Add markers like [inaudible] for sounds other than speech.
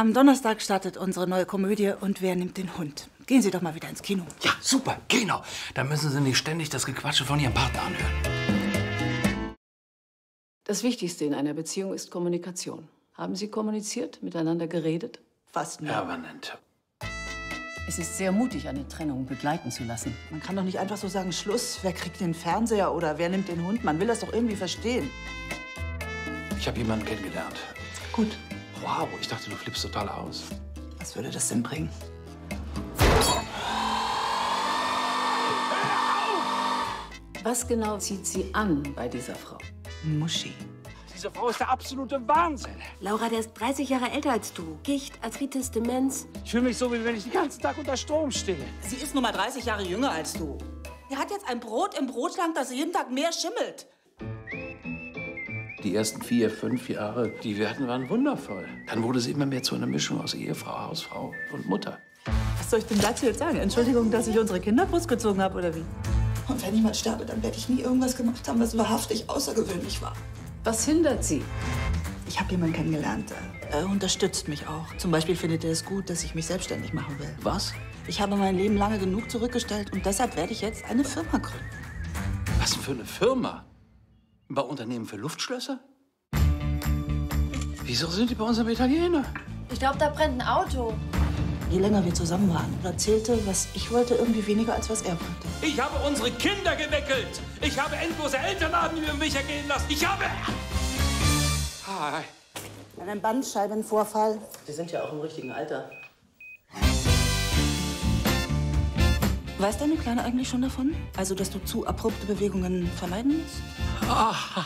Am Donnerstag startet unsere neue Komödie und wer nimmt den Hund? Gehen Sie doch mal wieder ins Kino. Ja, super, genau. Da müssen Sie nicht ständig das Gequatsche von Ihrem Partner anhören. Das Wichtigste in einer Beziehung ist Kommunikation. Haben Sie kommuniziert, miteinander geredet? Fast nie. Permanent. Es ist sehr mutig, eine Trennung begleiten zu lassen. Man kann doch nicht einfach so sagen, Schluss, wer kriegt den Fernseher oder wer nimmt den Hund? Man will das doch irgendwie verstehen. Ich habe jemanden kennengelernt. Gut. Wow, ich dachte, du flippst total aus. Was würde das denn bringen? Was genau zieht Sie an bei dieser Frau? Muschi. Diese Frau ist der absolute Wahnsinn. Laura, der ist 30 Jahre älter als du. Gicht, Arthritis, Demenz. Ich fühle mich so, wie wenn ich den ganzen Tag unter Strom stehe. Sie ist nur mal 30 Jahre jünger als du. Er hat jetzt ein Brot im Brotschrank, das jeden Tag mehr schimmelt. Die ersten vier, fünf Jahre, die wir hatten, waren wundervoll. Dann wurde sie immer mehr zu einer Mischung aus Ehefrau, Hausfrau und Mutter. Was soll ich denn dazu jetzt sagen? Entschuldigung, dass ich unsere Kinder großgezogen habe, oder wie? Und wenn ich mal sterbe, dann werde ich nie irgendwas gemacht haben, was wahrhaftig außergewöhnlich war. Was hindert Sie? Ich habe jemanden kennengelernt. Er unterstützt mich auch. Zum Beispiel findet er es gut, dass ich mich selbstständig machen will. Was? Ich habe mein Leben lange genug zurückgestellt und deshalb werde ich jetzt eine Firma gründen. Was für eine Firma? Ein Bauunternehmen für Luftschlösser? Wieso sind die bei uns am Italiener? Ich glaube, da brennt ein Auto. Je länger wir zusammen waren, erzählte, was ich wollte, irgendwie weniger, als was er wollte. Ich habe unsere Kinder geweckelt. Ich habe endlose Elternabend über mich ergehen lassen. Ich habe... Hi. Einen Bandscheibenvorfall. Sie sind ja auch im richtigen Alter. Weiß deine Kleine eigentlich schon davon? Also, dass du zu abrupte Bewegungen vermeiden musst? Ah, [laughs]